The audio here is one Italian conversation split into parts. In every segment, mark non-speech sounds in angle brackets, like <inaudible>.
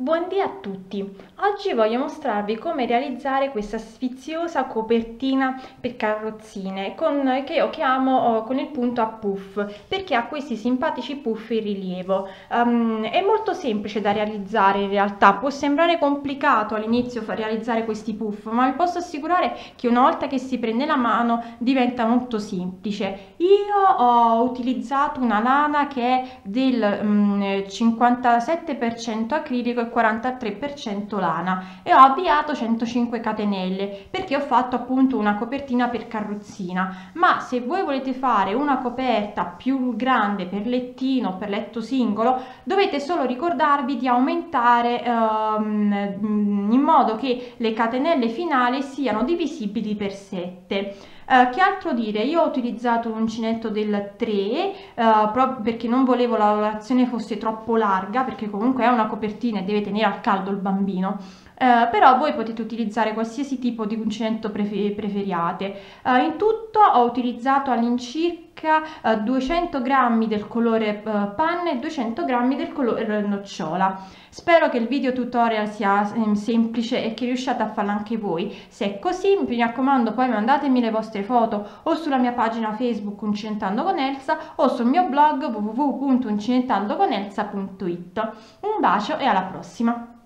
Buondì a tutti! Oggi voglio mostrarvi come realizzare questa sfiziosa copertina per carrozzine con, che io chiamo oh, con il punto a puff perché ha questi simpatici puff in rilievo. Um, è molto semplice da realizzare in realtà, può sembrare complicato all'inizio realizzare questi puff ma vi posso assicurare che una volta che si prende la mano diventa molto semplice. Io ho utilizzato una lana che è del um, 57% acrilico 43% lana e ho avviato 105 catenelle perché ho fatto appunto una copertina per carrozzina. Ma se voi volete fare una coperta più grande per lettino per letto singolo dovete solo ricordarvi di aumentare ehm, in modo che le catenelle finali siano divisibili per 7 Uh, che altro dire? Io ho utilizzato l'uncinetto del 3 uh, proprio perché non volevo la lavorazione fosse troppo larga perché comunque è una copertina e deve tenere al caldo il bambino. Uh, però voi potete utilizzare qualsiasi tipo di uncinetto prefer preferiate. Uh, in tutto ho utilizzato all'incirca uh, 200 grammi del colore panna e 200 grammi del colore nocciola. Spero che il video tutorial sia eh, semplice e che riusciate a farlo anche voi. Se è così, mi raccomando, poi mandatemi le vostre foto o sulla mia pagina Facebook Uncinetando con Elsa o sul mio blog www.uncinettandoconelsa.it. Un bacio e alla prossima!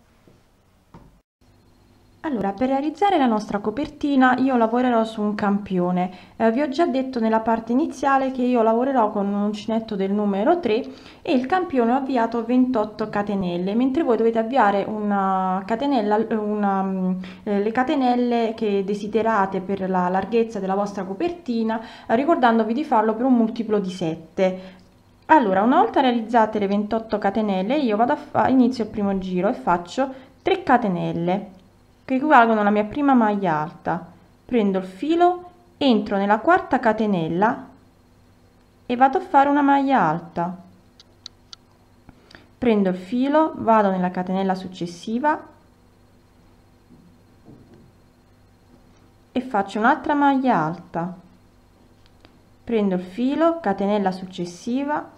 Allora, per realizzare la nostra copertina io lavorerò su un campione. Eh, vi ho già detto nella parte iniziale che io lavorerò con un uncinetto del numero 3 e il campione ho avviato 28 catenelle, mentre voi dovete avviare una catenella, una, eh, le catenelle che desiderate per la larghezza della vostra copertina, eh, ricordandovi di farlo per un multiplo di 7. Allora, una volta realizzate le 28 catenelle, io vado a inizio il primo giro e faccio 3 catenelle che equivalgono alla mia prima maglia alta. Prendo il filo, entro nella quarta catenella e vado a fare una maglia alta. Prendo il filo, vado nella catenella successiva e faccio un'altra maglia alta. Prendo il filo, catenella successiva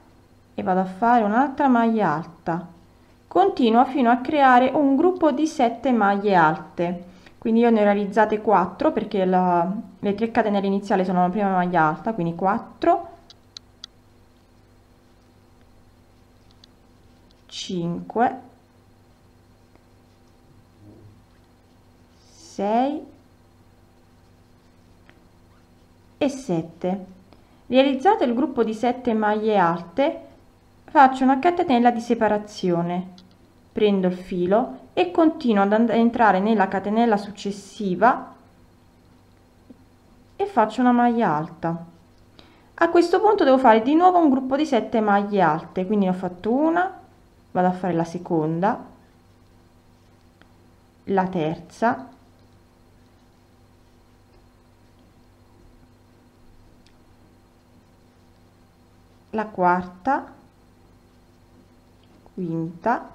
e vado a fare un'altra maglia alta continua fino a creare un gruppo di 7 maglie alte. Quindi io ne ho realizzate 4 perché la, le 3 catenelle iniziali sono la prima maglia alta quindi 4 5 6 e 7 realizzato il gruppo di 7 maglie alte faccio una catenella di separazione prendo il filo e continuo ad entrare nella catenella successiva e faccio una maglia alta. A questo punto devo fare di nuovo un gruppo di 7 maglie alte quindi ho fatto una vado a fare la seconda la terza la quarta quinta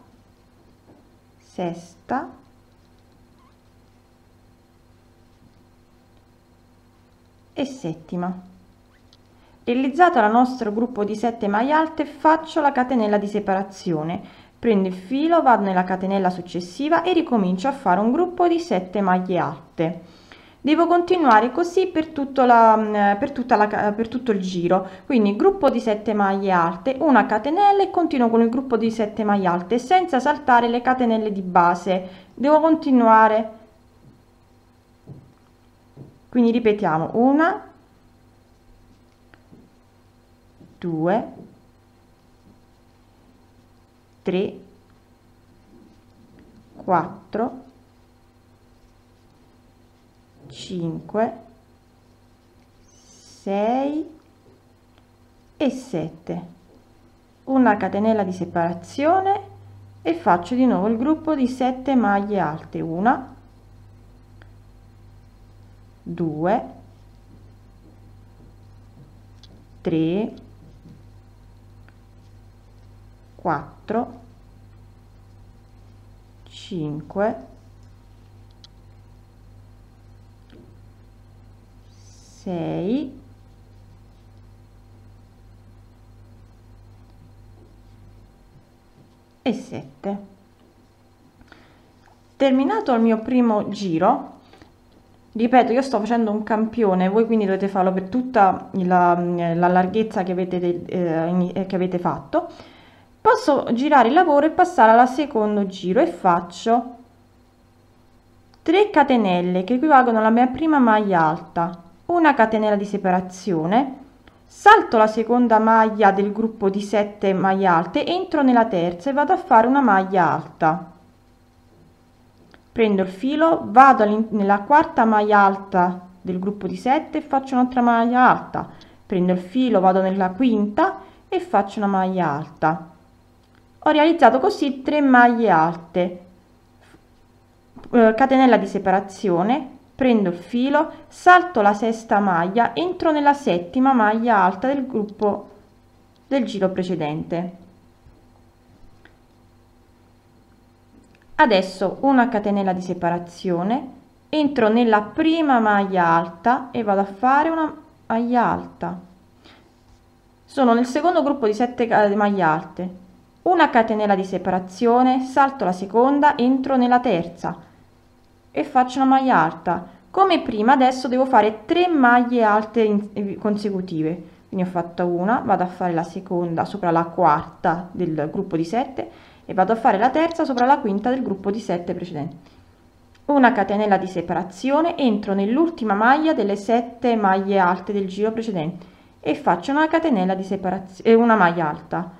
sesta. E settima. Realizzato il nostro gruppo di 7 maglie alte faccio la catenella di separazione. Prendo il filo vado nella catenella successiva e ricomincio a fare un gruppo di 7 maglie alte devo continuare così per tutto, la, mm, per, la, per tutto il giro. Quindi gruppo di 7 maglie alte una catenella e continuo con il gruppo di 7 maglie alte senza saltare le catenelle di base. Devo continuare. Quindi ripetiamo. Una due tre quattro 5 6 e 7 una catenella di separazione e faccio di nuovo il gruppo di 7 maglie alte. Una 2 3 4 5 6 e 7 terminato il mio primo giro ripeto io sto facendo un campione voi quindi dovete farlo per tutta la, la larghezza che avete, eh, che avete fatto. Posso girare il lavoro e passare al secondo giro e faccio 3 catenelle che equivalgono alla mia prima maglia alta una catenella di separazione. Salto la seconda maglia del gruppo di 7 maglie alte entro nella terza e vado a fare una maglia alta. Prendo il filo vado nella quarta maglia alta del gruppo di 7 e faccio un'altra maglia alta. Prendo il filo vado nella quinta e faccio una maglia alta. Ho realizzato così 3 maglie alte. Eh, catenella di separazione prendo il filo salto la sesta maglia entro nella settima maglia alta del gruppo del giro precedente. Adesso una catenella di separazione entro nella prima maglia alta e vado a fare una maglia alta. Sono nel secondo gruppo di 7 maglie alte. Una catenella di separazione salto la seconda entro nella terza e faccio una maglia alta. Come prima adesso devo fare 3 maglie alte consecutive. Quindi ho fatto una vado a fare la seconda sopra la quarta del gruppo di 7 e vado a fare la terza sopra la quinta del gruppo di 7 precedenti. Una catenella di separazione entro nell'ultima maglia delle 7 maglie alte del giro precedente e faccio una catenella di separazione una maglia alta.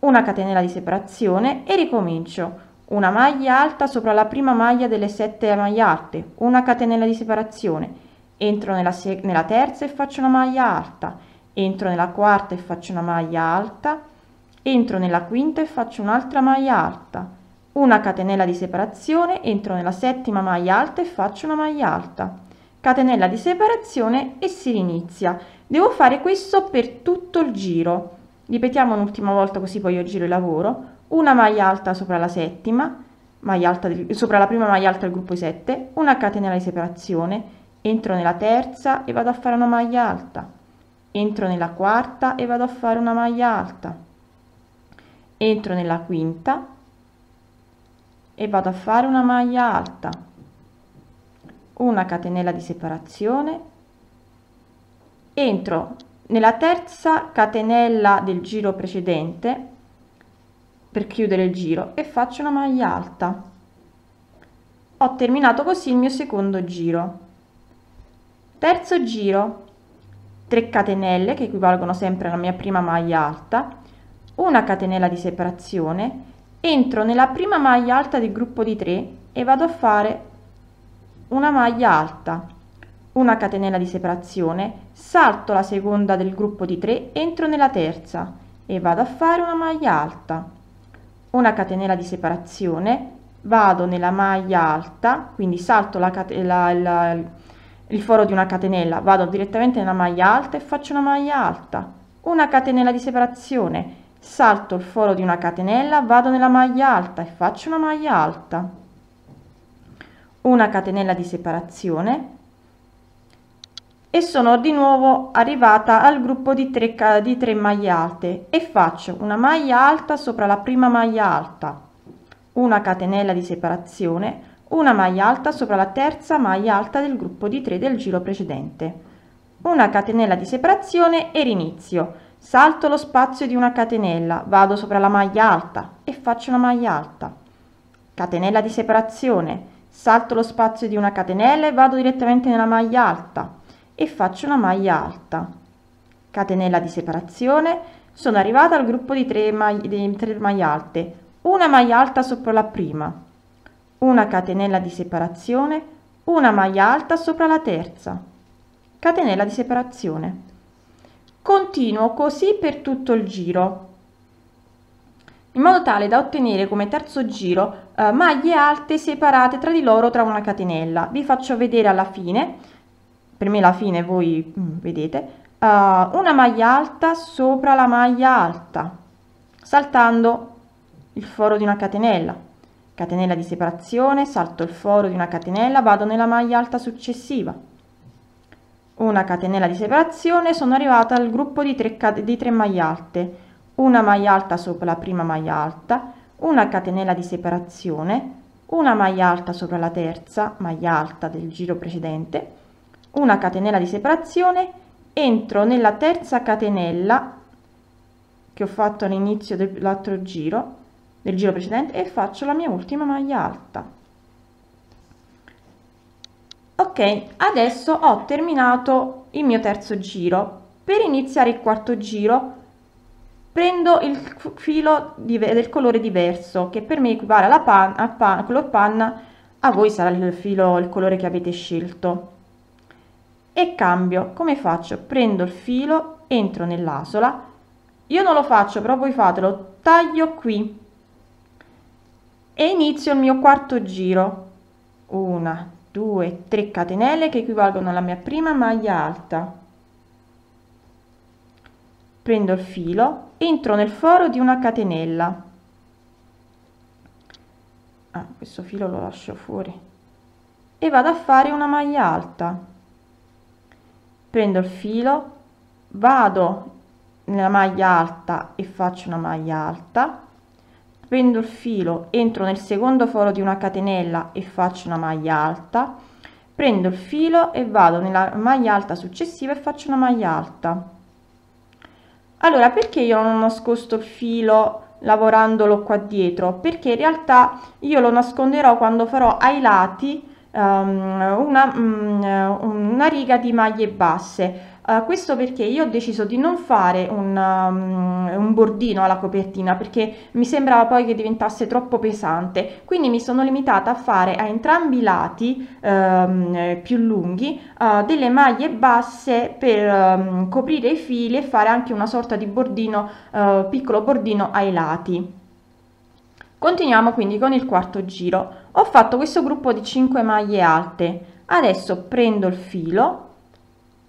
Una catenella di separazione e ricomincio una maglia alta sopra la prima maglia delle 7 maglie alte una catenella di separazione. Entro nella, nella terza e faccio una maglia alta. Entro nella quarta e faccio una maglia alta. Entro nella quinta e faccio un'altra maglia alta. Una catenella di separazione entro nella settima maglia alta e faccio una maglia alta. Catenella di separazione e si rinizia. Devo fare questo per tutto il giro. Ripetiamo un'ultima volta così poi io giro il lavoro una maglia alta sopra la settima maglia alta del, sopra la prima maglia alta del gruppo 7 una catenella di separazione entro nella terza e vado a fare una maglia alta entro nella quarta e vado a fare una maglia alta entro nella quinta e vado a fare una maglia alta una catenella di separazione entro nella terza catenella del giro precedente per chiudere il giro e faccio una maglia alta. Ho terminato così il mio secondo giro. Terzo giro. 3 catenelle che equivalgono sempre alla mia prima maglia alta. Una catenella di separazione. Entro nella prima maglia alta del gruppo di 3 e vado a fare una maglia alta. Una catenella di separazione. Salto la seconda del gruppo di 3 entro nella terza e vado a fare una maglia alta una catenella di separazione vado nella maglia alta quindi salto la, la, la, il foro di una catenella vado direttamente nella maglia alta e faccio una maglia alta. Una catenella di separazione salto il foro di una catenella vado nella maglia alta e faccio una maglia alta. Una catenella di separazione e sono di nuovo arrivata al gruppo di 3 di 3 maglie alte e faccio una maglia alta sopra la prima maglia alta una catenella di separazione una maglia alta sopra la terza maglia alta del gruppo di 3 del giro precedente una catenella di separazione e rinizio salto lo spazio di una catenella vado sopra la maglia alta e faccio una maglia alta catenella di separazione salto lo spazio di una catenella e vado direttamente nella maglia alta e faccio una maglia alta. Catenella di separazione. Sono arrivata al gruppo di 3 maglie, di 3 maglie alte. Una maglia alta sopra la prima. Una catenella di separazione. Una maglia alta sopra la terza. Catenella di separazione. Continuo così per tutto il giro, in modo tale da ottenere come terzo giro eh, maglie alte separate tra di loro tra una catenella. Vi faccio vedere alla fine, per me la fine voi mm, vedete, uh, una maglia alta sopra la maglia alta, saltando il foro di una catenella. Catenella di separazione, salto il foro di una catenella, vado nella maglia alta successiva una catenella di separazione sono arrivata al gruppo di 3, di 3 maglie alte una maglia alta sopra la prima maglia alta una catenella di separazione una maglia alta sopra la terza maglia alta del giro precedente, una catenella di separazione, entro nella terza catenella che ho fatto all'inizio dell'altro giro, del giro precedente e faccio la mia ultima maglia alta. Ok, adesso ho terminato il mio terzo giro. Per iniziare il quarto giro prendo il filo del colore diverso che per me equivale alla panna, pan, color panna, a voi sarà il filo, il colore che avete scelto. E cambio, come faccio? Prendo il filo, entro nell'asola, io non lo faccio però voi fatelo, taglio qui e inizio il mio quarto giro. Una, due, tre catenelle che equivalgono alla mia prima maglia alta prendo il filo, entro nel foro di una catenella. Ah, questo filo lo lascio fuori. E vado a fare una maglia alta. Prendo il filo, vado nella maglia alta e faccio una maglia alta. Prendo il filo, entro nel secondo foro di una catenella e faccio una maglia alta. Prendo il filo e vado nella maglia alta successiva e faccio una maglia alta allora, perché io non ho nascosto il filo lavorandolo qua dietro? Perché in realtà io lo nasconderò quando farò ai lati una, um, una riga di maglie basse. Uh, questo perché io ho deciso di non fare un, um, un, bordino alla copertina perché mi sembrava poi che diventasse troppo pesante. Quindi mi sono limitata a fare a entrambi i lati um, più lunghi uh, delle maglie basse per um, coprire i fili e fare anche una sorta di bordino uh, piccolo bordino ai lati continuiamo quindi con il quarto giro. Ho fatto questo gruppo di 5 maglie alte. Adesso prendo il filo.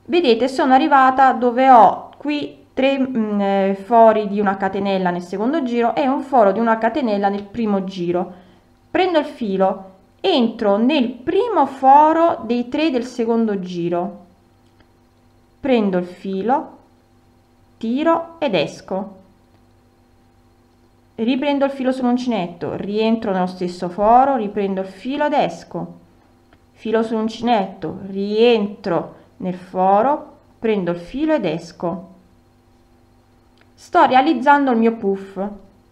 Vedete sono arrivata dove ho qui tre mh, mm, eh, fori di una catenella nel secondo giro e un foro di una catenella nel primo giro. Prendo il filo. Entro nel primo foro dei tre del secondo giro. Prendo il filo tiro ed esco riprendo il filo sull'uncinetto rientro nello stesso foro riprendo il filo ed esco filo sull'uncinetto rientro nel foro, prendo il filo ed esco. Sto realizzando il mio puff.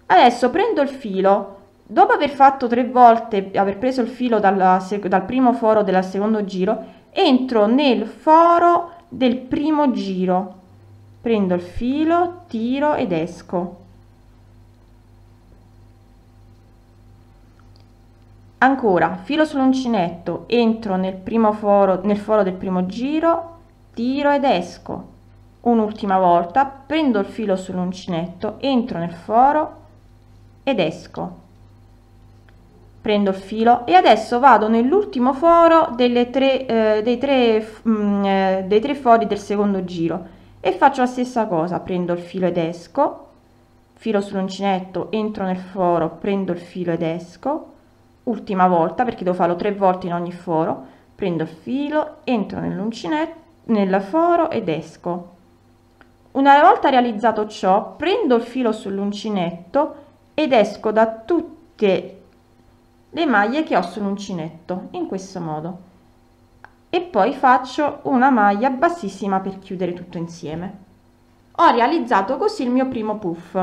Adesso prendo il filo, dopo aver fatto tre volte, aver preso il filo dal, dal primo foro del secondo giro, entro nel foro del primo giro. Prendo il filo, tiro ed esco. Ancora, filo sull'uncinetto, entro nel primo foro, nel foro del primo giro, tiro ed esco. Un'ultima volta, prendo il filo sull'uncinetto, entro nel foro ed esco. Prendo il filo e adesso vado nell'ultimo foro tre, eh, dei, tre, mh, mm, eh, dei tre fori del secondo giro e faccio la stessa cosa, prendo il filo ed esco, filo sull'uncinetto, entro nel foro, prendo il filo ed esco, ultima volta perché devo farlo tre volte in ogni foro. Prendo il filo entro nell'uncinetto nel foro ed esco. Una volta realizzato ciò prendo il filo sull'uncinetto ed esco da tutte le maglie che ho sull'uncinetto in questo modo. E poi faccio una maglia bassissima per chiudere tutto insieme. Ho realizzato così il mio primo puff.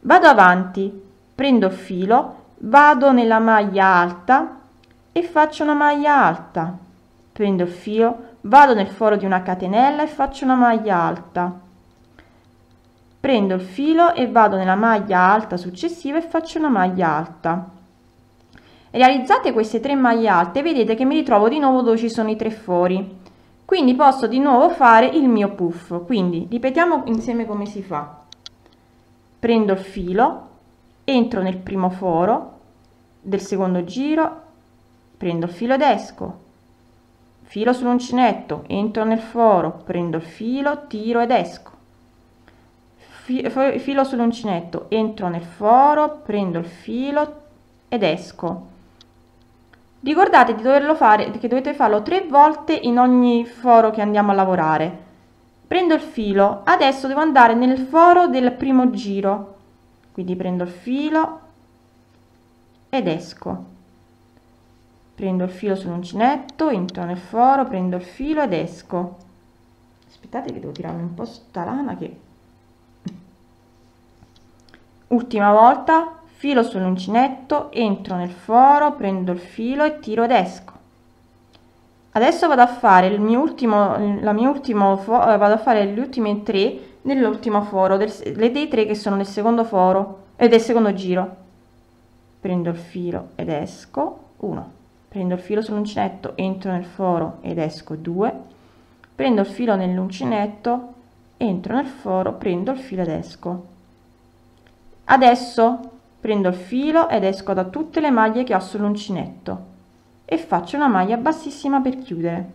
Vado avanti prendo il filo vado nella maglia alta e faccio una maglia alta. Prendo il filo vado nel foro di una catenella e faccio una maglia alta. Prendo il filo e vado nella maglia alta successiva e faccio una maglia alta. Realizzate queste tre maglie alte vedete che mi ritrovo di nuovo dove ci sono i tre fori. Quindi posso di nuovo fare il mio puff. Quindi ripetiamo insieme come si fa. Prendo il filo entro nel primo foro del secondo giro prendo il filo ed esco. Filo sull'uncinetto entro nel foro prendo il filo tiro ed esco. Filo sull'uncinetto entro nel foro prendo il filo ed esco. Ricordate di doverlo fare che dovete farlo tre volte in ogni foro che andiamo a lavorare. Prendo il filo adesso devo andare nel foro del primo giro quindi prendo il filo ed esco prendo il filo sull'uncinetto, entro nel foro, prendo il filo ed esco. Aspettate che devo tirarmi un po' sta lana che... <laughs> Ultima volta, filo sull'uncinetto, entro nel foro, prendo il filo e tiro ed esco. Adesso vado a fare il mio ultimo, la mia ultimo, eh, vado a fare gli ultimi tre nell'ultimo foro, del, le dei tre che sono nel secondo foro e del secondo giro. Prendo il filo ed esco, 1. Prendo il filo sull'uncinetto, entro nel foro ed esco, 2. Prendo il filo nell'uncinetto, entro nel foro, prendo il filo ed esco. Adesso prendo il filo ed esco da tutte le maglie che ho sull'uncinetto e faccio una maglia bassissima per chiudere.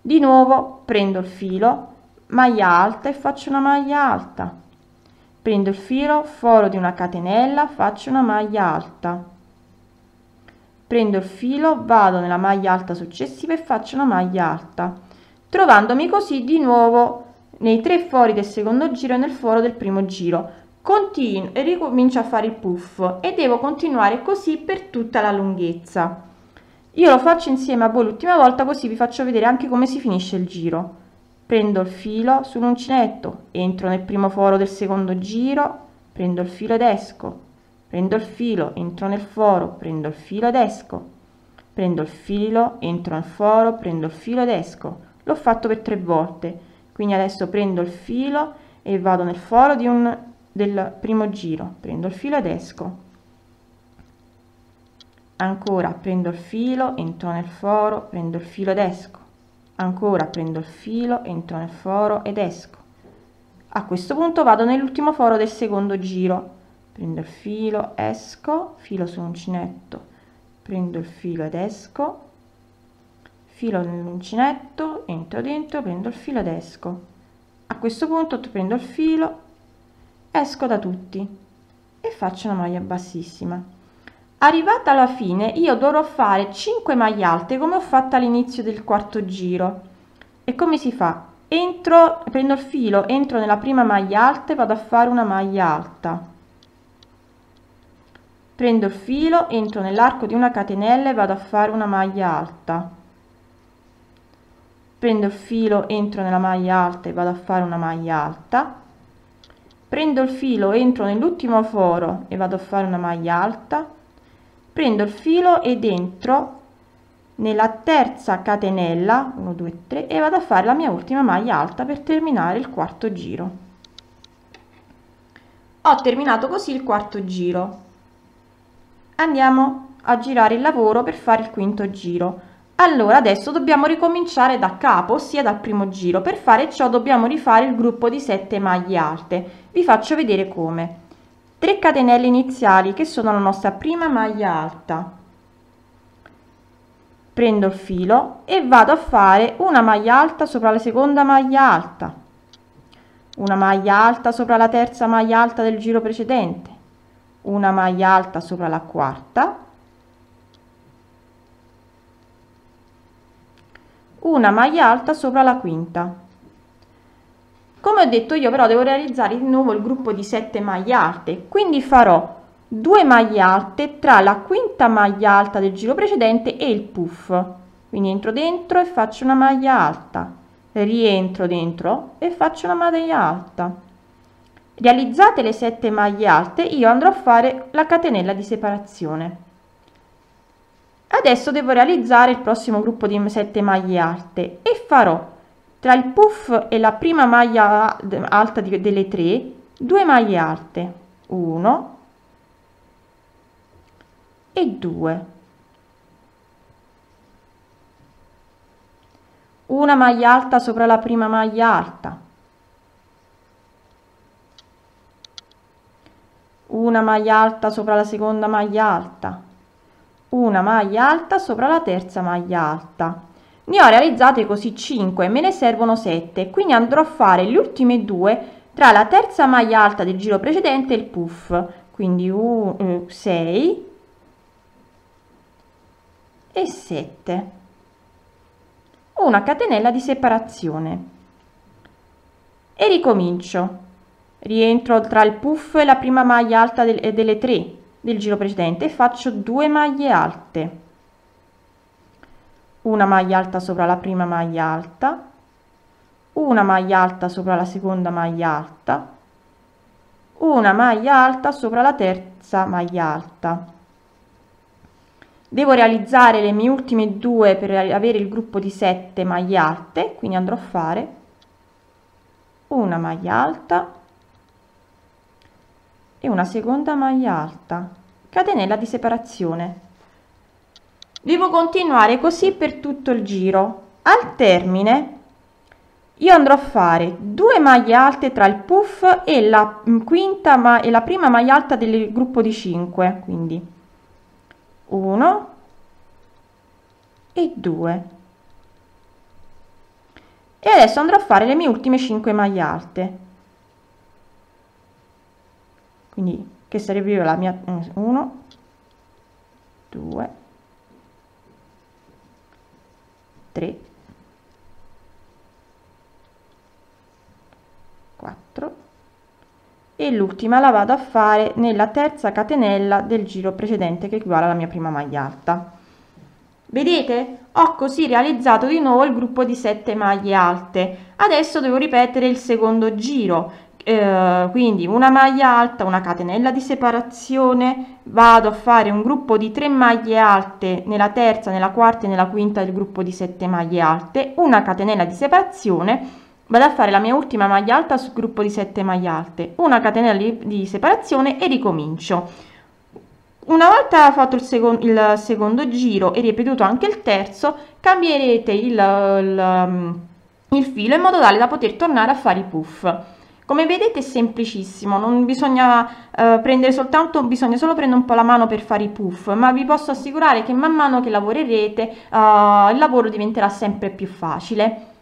Di nuovo prendo il filo, maglia alta e faccio una maglia alta. Prendo il filo, foro di una catenella, faccio una maglia alta. Prendo il filo, vado nella maglia alta successiva e faccio una maglia alta, trovandomi così di nuovo nei tre fori del secondo giro e nel foro del primo giro. Continuo e ricomincio a fare il puff e devo continuare così per tutta la lunghezza. Io lo faccio insieme a voi l'ultima volta così vi faccio vedere anche come si finisce il giro. Prendo il filo sull'uncinetto, entro nel primo foro del secondo giro, prendo il filo ed esco, prendo il filo, entro nel foro, prendo il filo ed esco, prendo il filo, entro nel foro, prendo il filo ed esco. L'ho fatto per tre volte, quindi adesso prendo il filo e vado nel foro di un del primo giro. Prendo il filo ed esco. Ancora prendo il filo entro nel foro prendo il filo ed esco ancora prendo il filo entro nel foro ed esco. A questo punto vado nell'ultimo foro del secondo giro. Prendo il filo esco filo su uncinetto prendo il filo ed esco filo nell'uncinetto entro dentro prendo il filo ed esco. A questo punto prendo il filo esco da tutti e faccio una maglia bassissima arrivata alla fine io dovrò fare 5 maglie alte come ho fatto all'inizio del quarto giro. E come si fa? Entro prendo il filo entro nella prima maglia alta e vado a fare una maglia alta. Prendo il filo entro nell'arco di una catenella e vado a fare una maglia alta. Prendo il filo entro nella maglia alta e vado a fare una maglia alta. Prendo il filo entro nell'ultimo foro e vado a fare una maglia alta prendo il filo ed entro nella terza catenella 1 2 3 e vado a fare la mia ultima maglia alta per terminare il quarto giro ho terminato così il quarto giro andiamo a girare il lavoro per fare il quinto giro allora adesso dobbiamo ricominciare da capo, ossia dal primo giro. Per fare ciò dobbiamo rifare il gruppo di 7 maglie alte. Vi faccio vedere come. 3 catenelle iniziali che sono la nostra prima maglia alta. Prendo il filo e vado a fare una maglia alta sopra la seconda maglia alta. Una maglia alta sopra la terza maglia alta del giro precedente. Una maglia alta sopra la quarta una maglia alta sopra la quinta come ho detto io però devo realizzare di nuovo il gruppo di 7 maglie alte. Quindi farò 2 maglie alte tra la quinta maglia alta del giro precedente e il puff. Quindi entro dentro e faccio una maglia alta. Rientro dentro e faccio una maglia alta. Realizzate le 7 maglie alte io andrò a fare la catenella di separazione. Adesso devo realizzare il prossimo gruppo di 7 maglie alte e farò tra il puff e la prima maglia alta delle tre due maglie alte. 1 e 2 una maglia alta sopra la prima maglia alta. Una maglia alta sopra la seconda maglia alta. Una maglia alta sopra la terza maglia alta ne ho realizzate così 5 me ne servono 7 quindi andrò a fare le ultime due tra la terza maglia alta del giro precedente e il puff. Quindi 6 eh, e 7 una catenella di separazione. E ricomincio. Rientro tra il puff e la prima maglia alta del, delle 3 del giro precedente faccio 2 maglie alte una maglia alta sopra la prima maglia alta. Una maglia alta sopra la seconda maglia alta. Una maglia alta sopra la terza maglia alta. Devo realizzare le mie ultime due per avere il gruppo di 7 maglie alte quindi andrò a fare una maglia alta e una seconda maglia alta. Catenella di separazione devo continuare così per tutto il giro. Al termine io andrò a fare due maglie alte tra il puff e la quinta ma e la prima maglia alta del gruppo di 5 quindi 1 e 2 e adesso andrò a fare le mie ultime 5 maglie alte. Quindi che sarebbe la mia 1 2 3 4 e l'ultima la vado a fare nella terza catenella del giro precedente che equivale alla mia prima maglia alta. Vedete? Ho così realizzato di nuovo il gruppo di 7 maglie alte. Adesso devo ripetere il secondo giro eh, quindi una maglia alta una catenella di separazione vado a fare un gruppo di 3 maglie alte nella terza nella quarta e nella quinta del gruppo di 7 maglie alte una catenella di separazione vado a fare la mia ultima maglia alta sul gruppo di 7 maglie alte una catenella di, di separazione e ricomincio. Una volta fatto il, second, il, secondo giro e ripetuto anche il terzo cambierete il, il, il filo in modo tale da poter tornare a fare i puff come vedete è semplicissimo, non bisogna eh, prendere soltanto, bisogna solo prendere un po' la mano per fare i puff, ma vi posso assicurare che man mano che lavorerete eh, il lavoro diventerà sempre più facile.